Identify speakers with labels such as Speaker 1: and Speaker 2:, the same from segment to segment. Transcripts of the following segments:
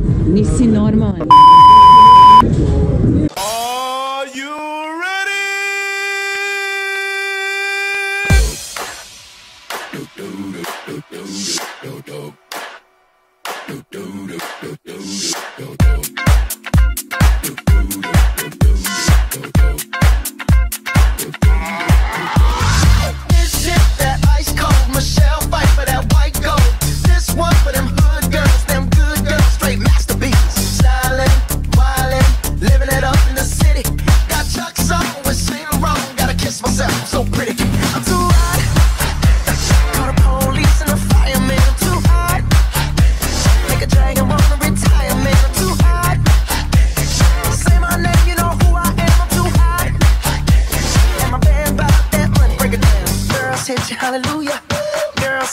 Speaker 1: Nisi normalan.
Speaker 2: do do do do do do do do do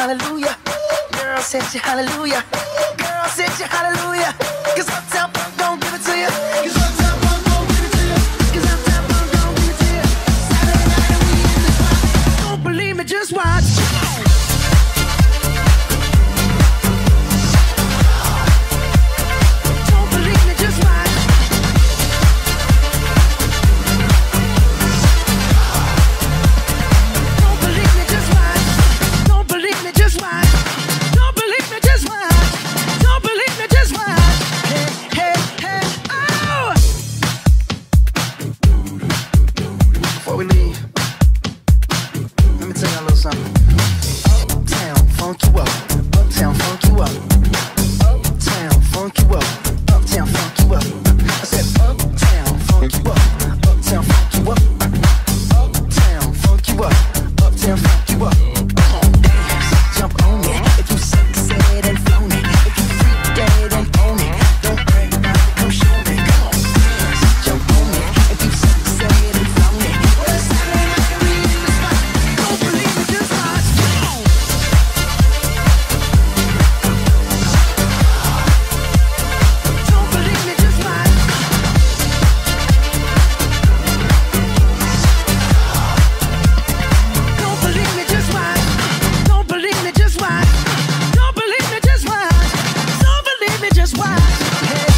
Speaker 2: hallelujah. Girl, set you hallelujah. Girl, set you hallelujah. I'm telling. Uptown funk you up. Uptown funk you up. Uptown funk you up. I said uptown funk you up. Hey.